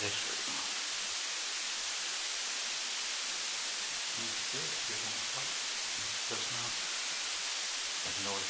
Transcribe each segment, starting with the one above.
Thank you. There's no.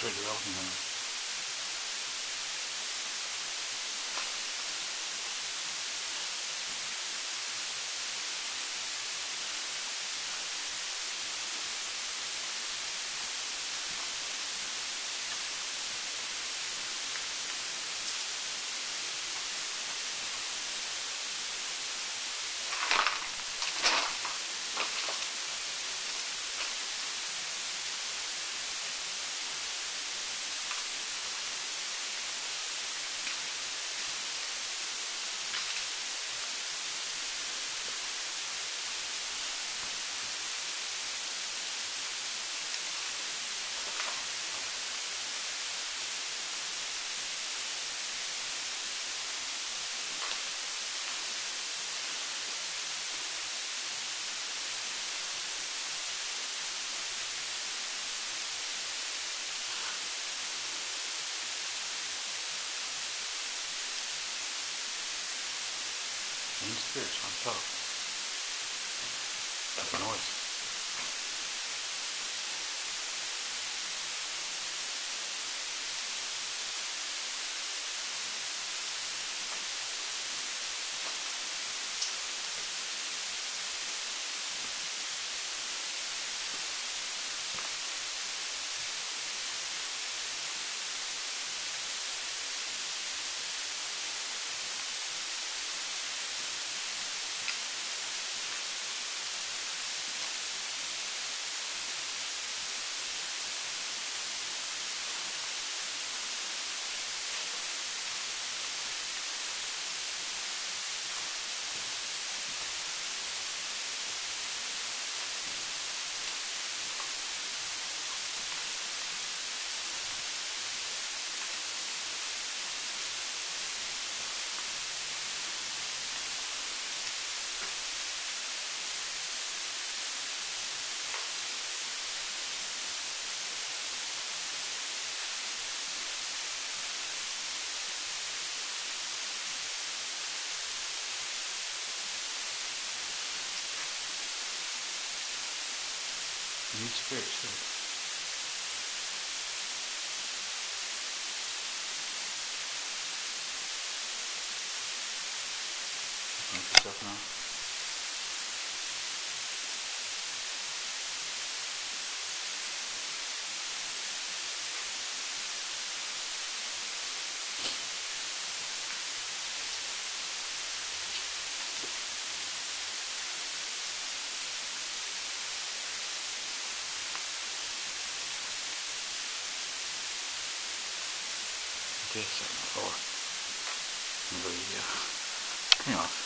söylüyor oğlum bana? In space. 11くらいですね。Thank you, Sofna. This for the uh, clean off.